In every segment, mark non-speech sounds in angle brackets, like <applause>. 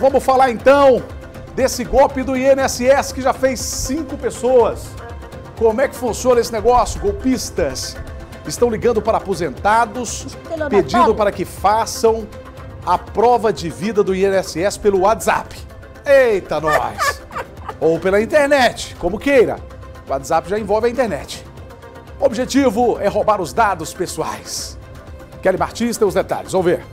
Vamos falar então desse golpe do INSS que já fez cinco pessoas. Como é que funciona esse negócio? Golpistas estão ligando para aposentados, pedindo para que façam a prova de vida do INSS pelo WhatsApp. Eita, nós! <laughs> Ou pela internet, como queira. O WhatsApp já envolve a internet. O objetivo é roubar os dados pessoais. Kelly Martins tem os detalhes, vamos ver.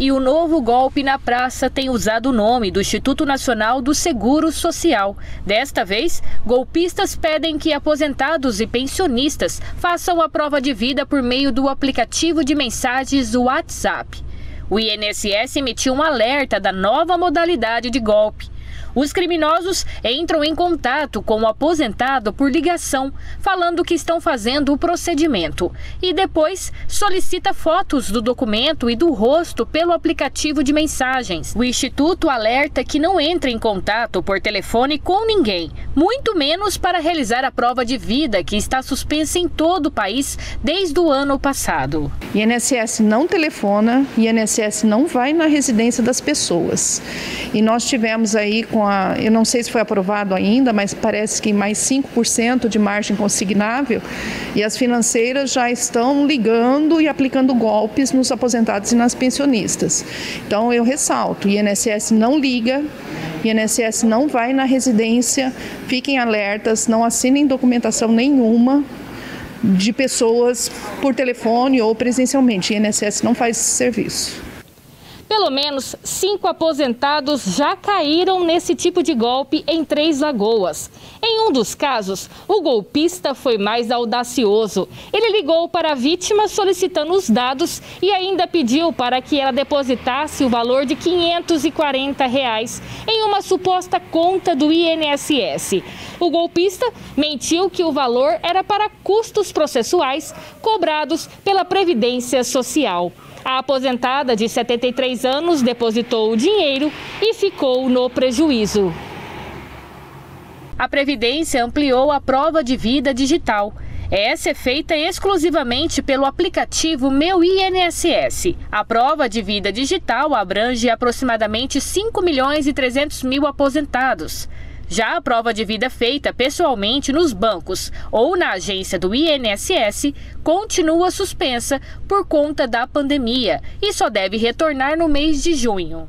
E o novo golpe na praça tem usado o nome do Instituto Nacional do Seguro Social. Desta vez, golpistas pedem que aposentados e pensionistas façam a prova de vida por meio do aplicativo de mensagens WhatsApp. O INSS emitiu um alerta da nova modalidade de golpe. Os criminosos entram em contato com o aposentado por ligação, falando que estão fazendo o procedimento e depois solicita fotos do documento e do rosto pelo aplicativo de mensagens. O instituto alerta que não entre em contato por telefone com ninguém, muito menos para realizar a prova de vida que está suspensa em todo o país desde o ano passado. INSS não telefona, INSS não vai na residência das pessoas. E nós tivemos aí com a, eu não sei se foi aprovado ainda, mas parece que mais 5% de margem consignável, e as financeiras já estão ligando e aplicando golpes nos aposentados e nas pensionistas. Então eu ressalto, o INSS não liga, INSS não vai na residência, fiquem alertas, não assinem documentação nenhuma de pessoas por telefone ou presencialmente. INSS não faz esse serviço. Pelo menos cinco aposentados já caíram nesse tipo de golpe em Três Lagoas. Em um dos casos, o golpista foi mais audacioso. Ele ligou para a vítima solicitando os dados e ainda pediu para que ela depositasse o valor de 540 reais em uma suposta conta do INSS. O golpista mentiu que o valor era para custos processuais cobrados pela Previdência Social. A aposentada de 73 anos depositou o dinheiro e ficou no prejuízo. A Previdência ampliou a prova de vida digital. Essa é feita exclusivamente pelo aplicativo Meu INSS. A prova de vida digital abrange aproximadamente 5 milhões e 300 mil aposentados. Já a prova de vida feita pessoalmente nos bancos ou na agência do INSS continua suspensa por conta da pandemia e só deve retornar no mês de junho.